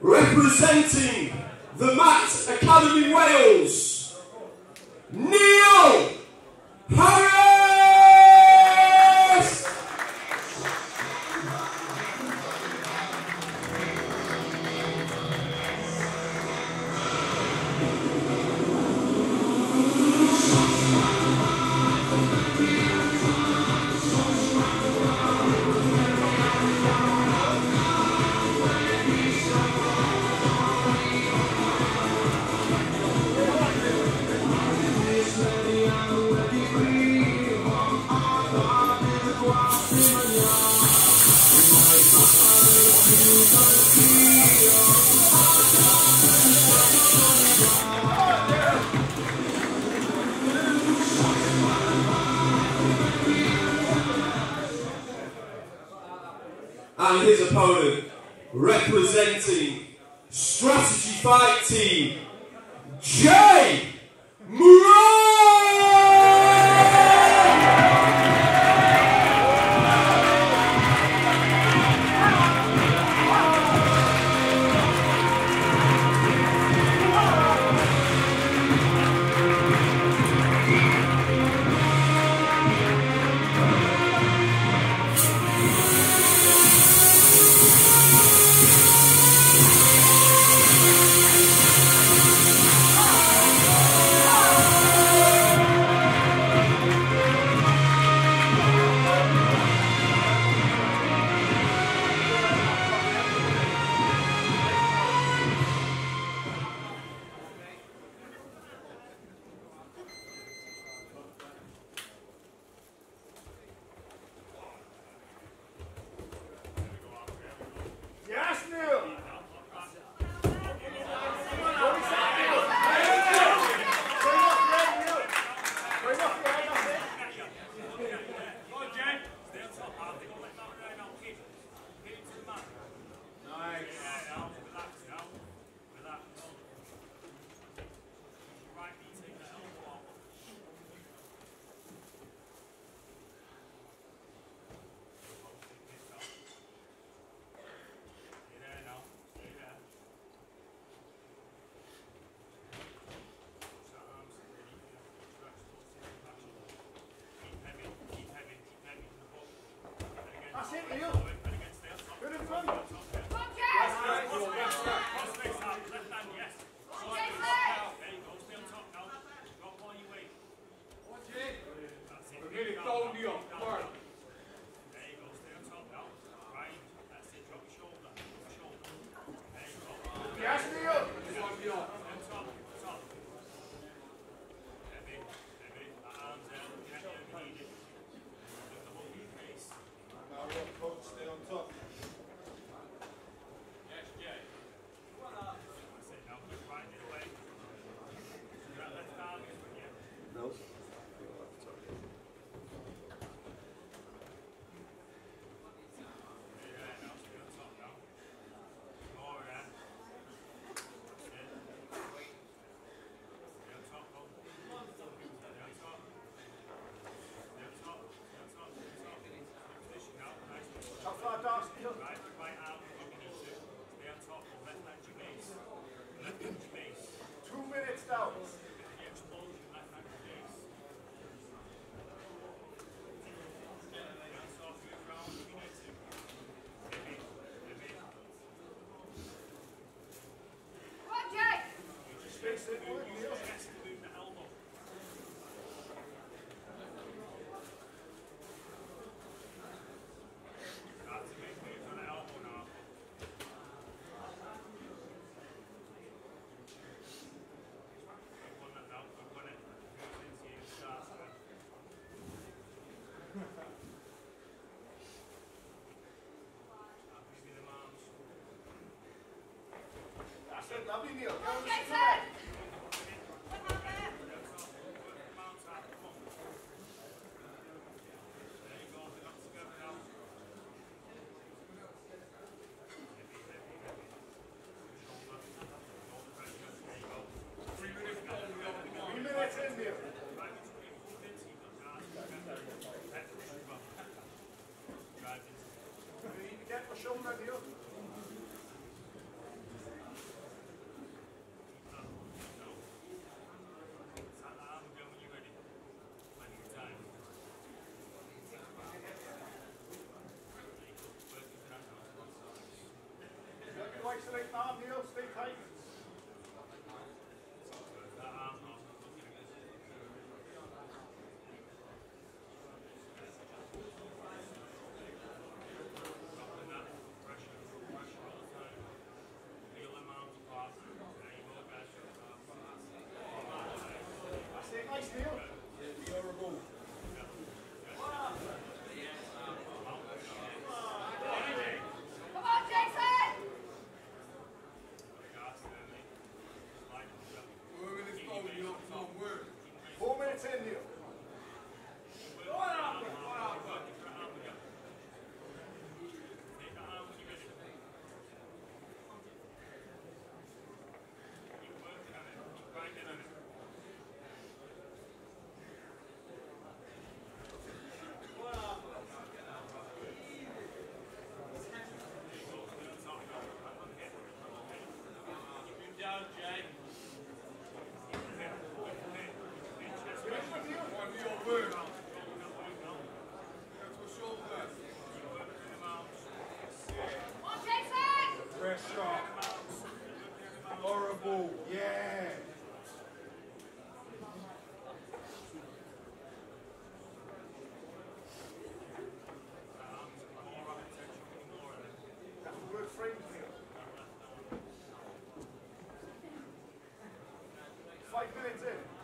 representing the Matt Academy Wales, Neil! And his opponent representing Strategy Fight Team, Jay Moran! That's it, Neil. Good in front. Really go, Neil. Mark. Yes, Neil. Stay on top. How far dark, Neil? Two minutes down. Space it, Neil. That's it, lovely, Neil. Go on, Stay tight. Nice, Neil. go, Jay. That's it.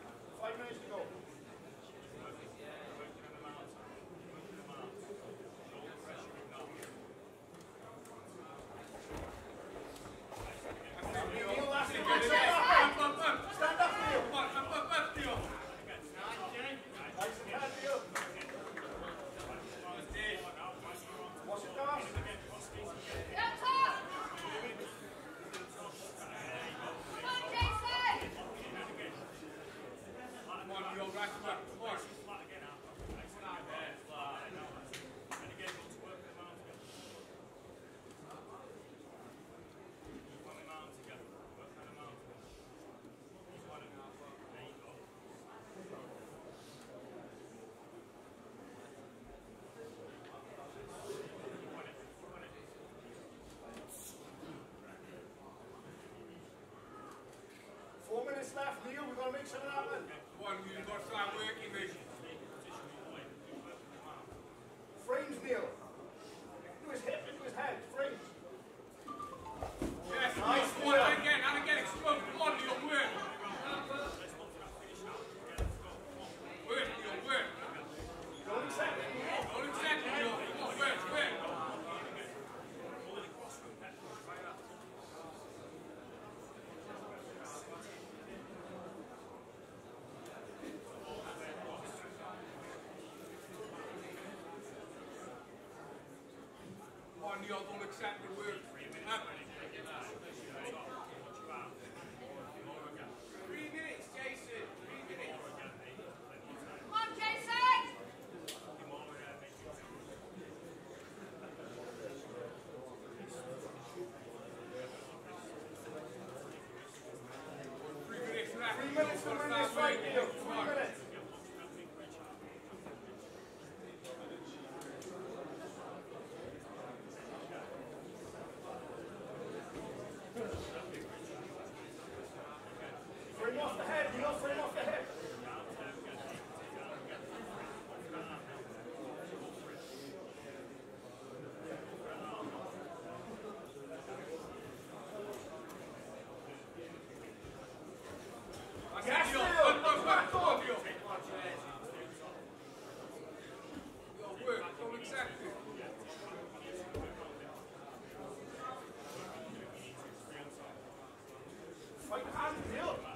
gonna make sure that happens. You to start working, make accept the word. Three minutes, Jason. Three minutes. Come on, Jason! Three minutes fight.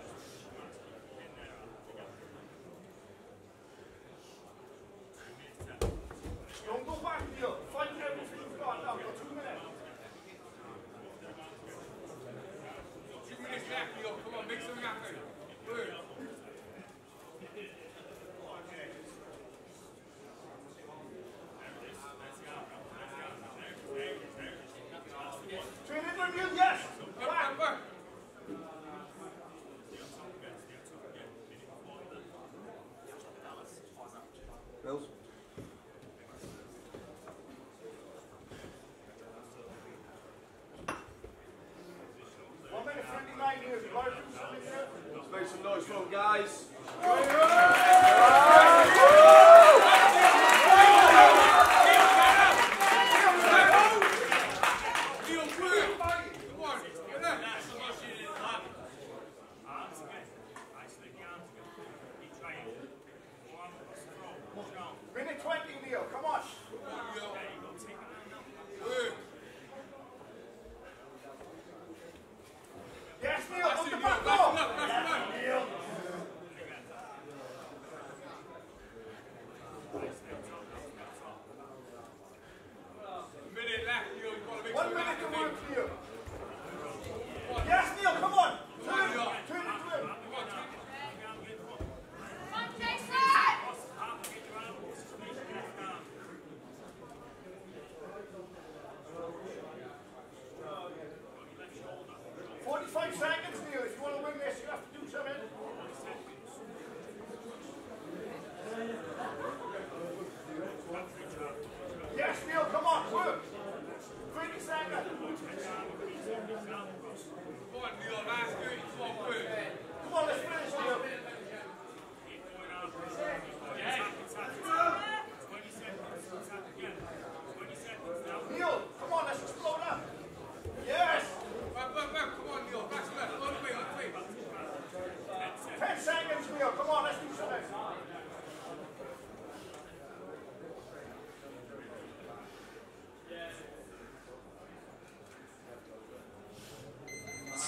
Make some noise for them, guys.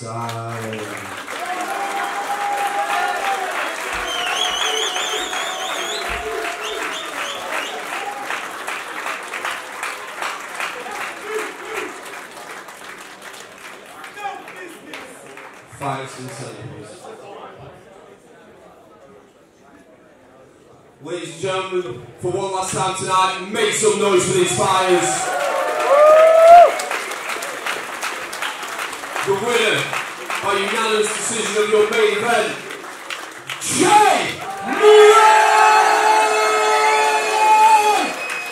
silence. Ladies and gentlemen, for one last time tonight, make some noise for these fires. the winner by unanimous decision of your main event, Jay!